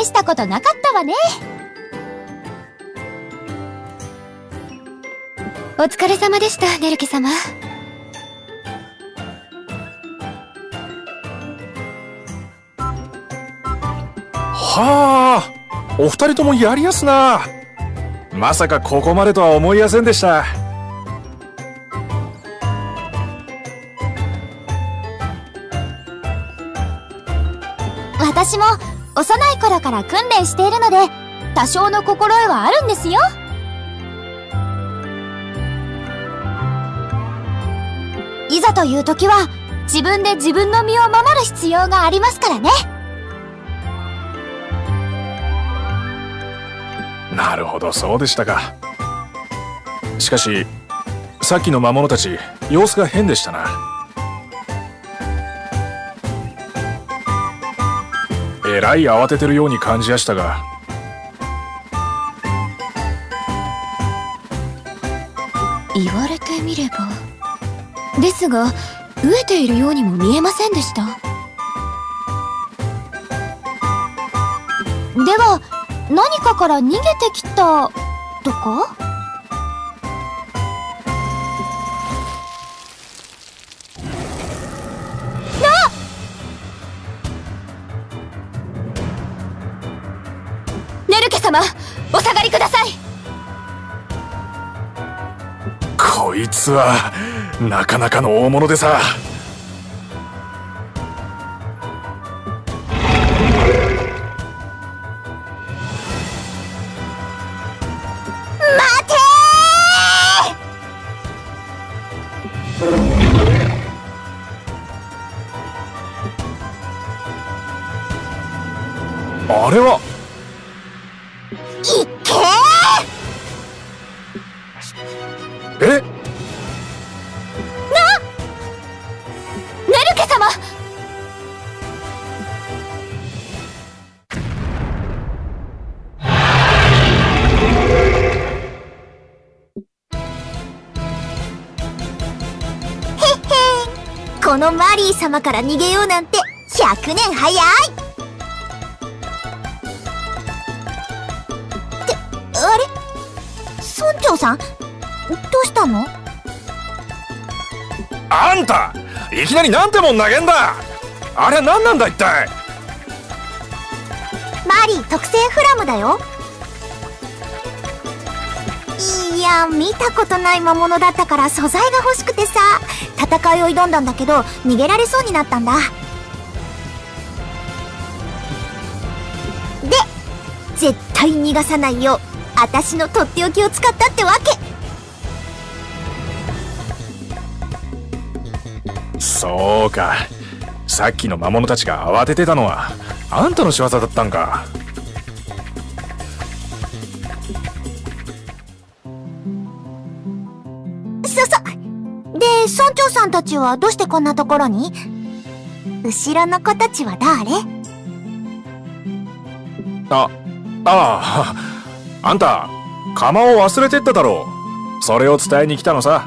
大したことなかったわね。お疲れ様でしたネルケ様。はあお二人ともやりやすな。まさかここまでとは思いやせんでした。私も幼い頃から訓練しているので多少の心得はあるんですよ。いざという時は自分で自分の身を守る必要がありますからね。なるほどそうでしたか。しかしさっきの魔物たち様子が変でしたな。えらい慌ててるように感じやしたが。言われてみれば。ですが飢えているようにも見えませんでした。では何かから逃げてきたとか？様お下がりください。こいつはなかなかの大物でさ。待てあれは様。このマリー様から逃げようなんて100年早い。ってあれ？村長さん？どうしたの？あんた！いきなりなんてもん投げんだ。あれ何なんだ一体。マリー特製フラムだよ。いや見たことない魔物だったから素材が欲しくてさ。戦いを挑んだんだけど逃げられそうになったんだ。で絶対逃がさないよう私のとっておきを使ったってわけ。そうか。さっきの魔物たちが慌ててたのはあんたの仕業だったんか。そそで村長さんたちはどうしてこんなところに？後ろの子たちは誰？あああ。あんた釜を忘れてっただろう。それを伝えに来たのさ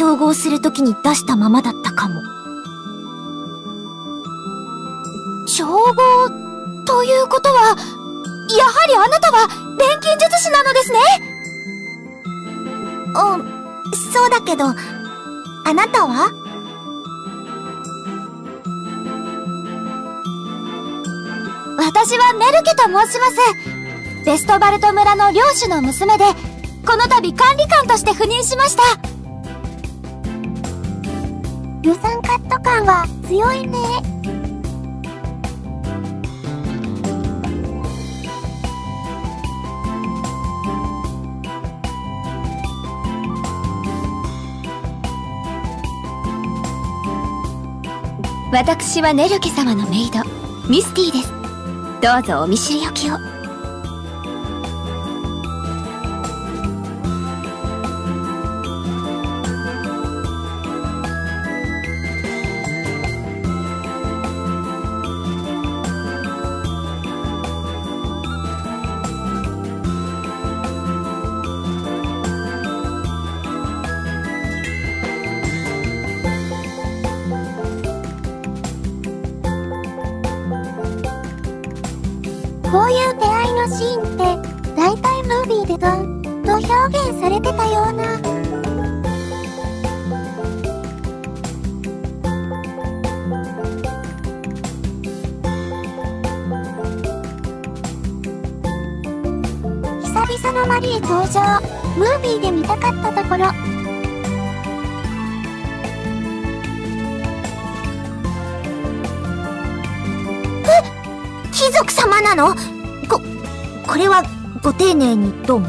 照合するときに出したままだったかも。照合ということはやはりあなたは錬金術師なのですね。うんそうだけどあなたは？私はネルケと申します。ベストバルト村の領主の娘でこの度管理官として赴任しました。予算カット感は強いね。私はネルケ様のメイドミスティです。どうぞお見知りおきを。ービーでドンと表現されてたような。久々のマリー登場。ムービーで見たかったところ。貴族様なの？こ、これはご丁寧にどうも。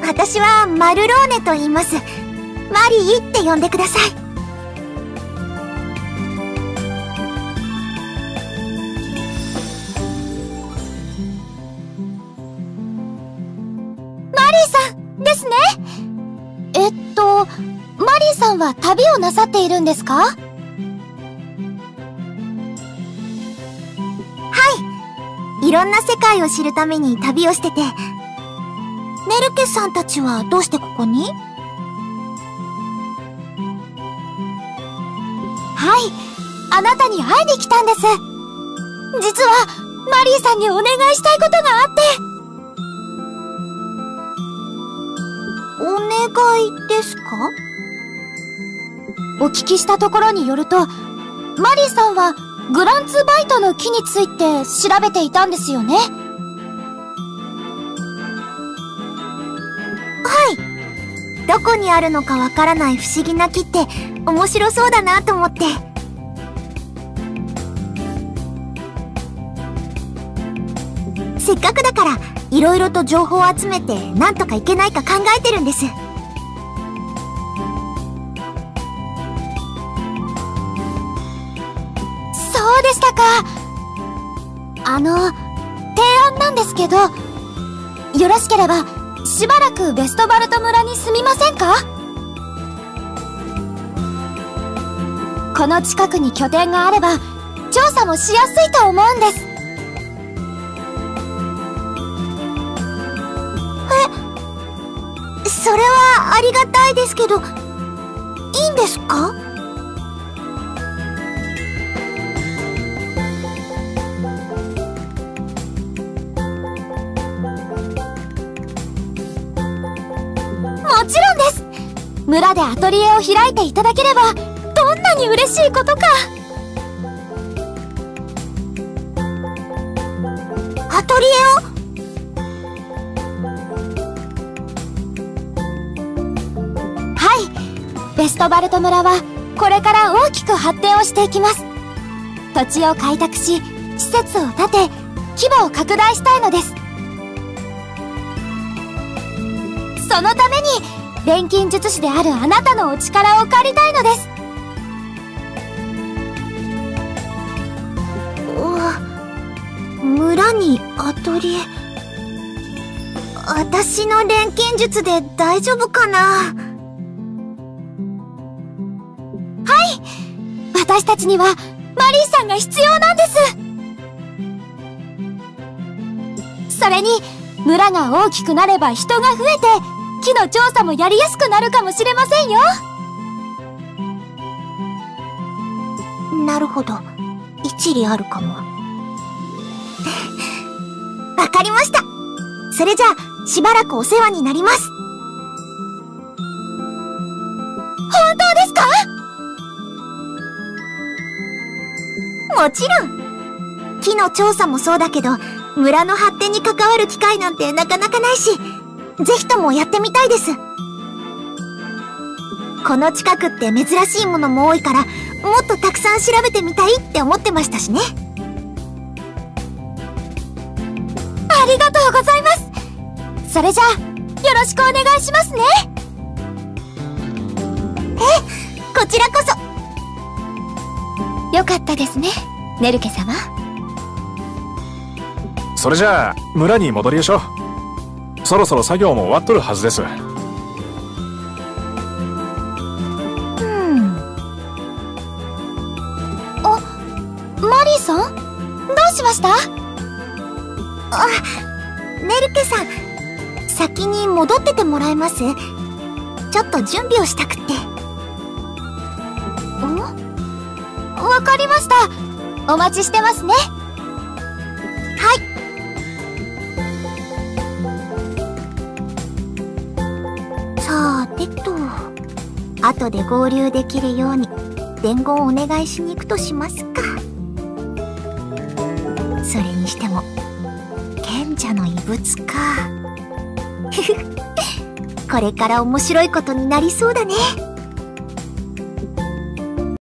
私はマルローネと言います。マリーって呼んでください。マリーさんですねえっと、マリーさんは旅をなさっているんですか？いろんな世界を知るために旅をしてて、ネルケさんたちはどうしてここに？はい、あなたに会いに来たんです。実は、マリーさんにお願いしたいことがあって。お願いですか？お聞きしたところによると、マリーさんはグランツバイトの木について調べていたんですよね。はい。どこにあるのかわからない不思議な木って面白そうだなと思って。せっかくだから色々と情報を集めてなんとかいけないか考えてるんです。あの、提案なんですけど、よろしければ、しばらくベストバルト村に住みませんか？この近くに拠点があれば、調査もしやすいと思うんです。え、それはありがたいですけど、いいんですか？村でアトリエを開いていただければどんなに嬉しいことか。アトリエを？はい。ベストバルト村はこれから大きく発展をしていきます。土地を開拓し施設を建て規模を拡大したいのです。そのために錬金術師であるあなたのお力を借りたいのです。村にアトリエ。私の錬金術で大丈夫かな？はい。私たちにはマリーさんが必要なんです。それに村が大きくなれば人が増えて木の調査もやりやすくなるかもしれませんよ。なるほど。一理あるかも。わかりました。それじゃあしばらくお世話になります。本当ですか？もちろん。木の調査もそうだけど村の発展に関わる機会なんてなかなかないしぜひともやってみたいです。この近くって珍しいものも多いから、もっとたくさん調べてみたいって思ってましたしね。ありがとうございますそれじゃあ、よろしくお願いしますねえ、こちらこそよかったですね、ネルケ様。それじゃあ、村に戻りましょう。そろそろ作業も終わっとるはずです。うん。あマリーさん？どうしました？あネルケさん先に戻っててもらえます？ちょっと準備をしたくって。んわかりました。お待ちしてますね。えっと。後で合流できるように伝言お願いしに行くとしますか。それにしても賢者の遺物か。これから面白いことになりそうだね。